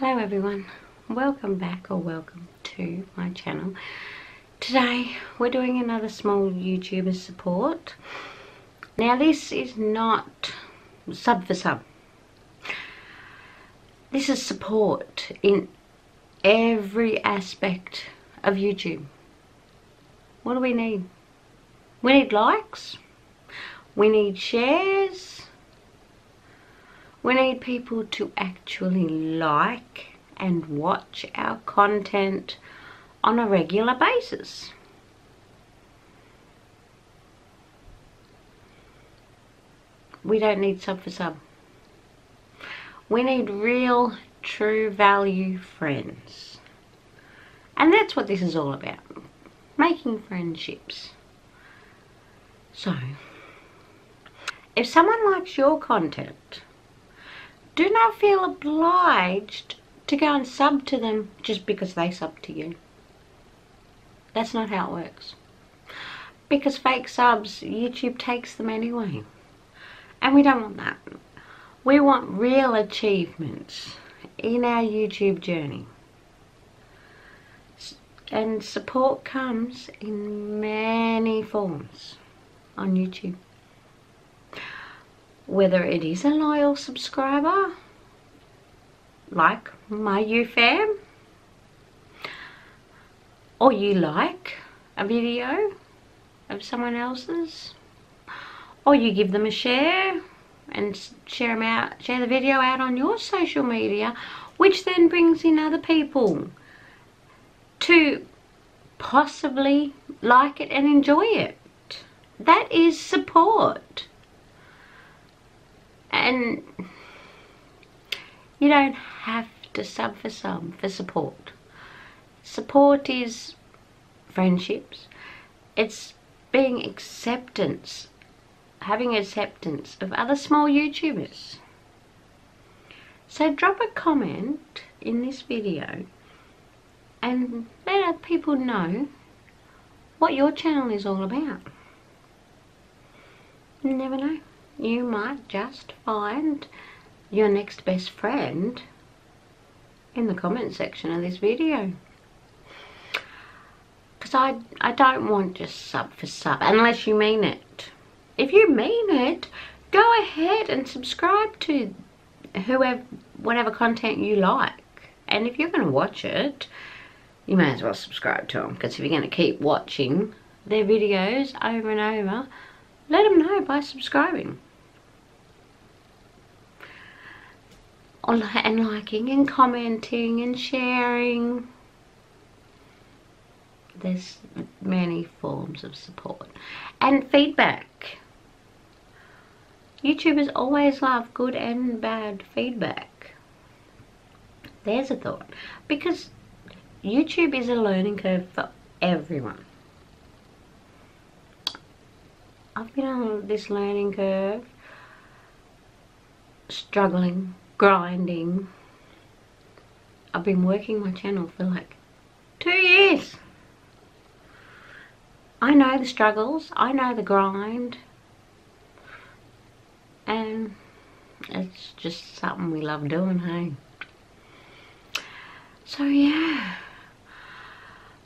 Hello everyone, welcome back or welcome to my channel. Today we're doing another small YouTuber support. Now this is not sub for sub. This is support in every aspect of YouTube. What do we need? We need likes. We need shares. We need people to actually like and watch our content on a regular basis. We don't need sub for sub. We need real, true value friends. And that's what this is all about. Making friendships. So, if someone likes your content, do not feel obliged to go and sub to them just because they sub to you. That's not how it works. Because fake subs, YouTube takes them anyway. And we don't want that. We want real achievements in our YouTube journey. And support comes in many forms on YouTube. Whether it is a loyal subscriber, like my UFam, or you like a video of someone else's, or you give them a share and share them out, share the video out on your social media, which then brings in other people to possibly like it and enjoy it. That is support. And you don't have to sub for some for support. Support is friendships. It's being acceptance, having acceptance of other small YouTubers. So drop a comment in this video and let other people know what your channel is all about. You never know. You might just find your next best friend in the comment section of this video. Because I, I don't want just sub for sub, unless you mean it. If you mean it, go ahead and subscribe to whoever, whatever content you like. And if you're going to watch it, you may as well subscribe to them. Because if you're going to keep watching their videos over and over, let them know by subscribing. And liking and commenting and sharing. There's many forms of support. And feedback. YouTubers always love good and bad feedback. There's a thought. Because YouTube is a learning curve for everyone. I've been on this learning curve, struggling grinding. I've been working my channel for like two years. I know the struggles, I know the grind, and it's just something we love doing, hey? So yeah,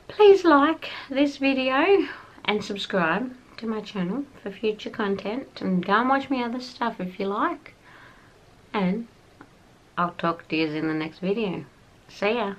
please like this video and subscribe to my channel for future content and go and watch my other stuff if you like and I'll talk to you in the next video. See ya.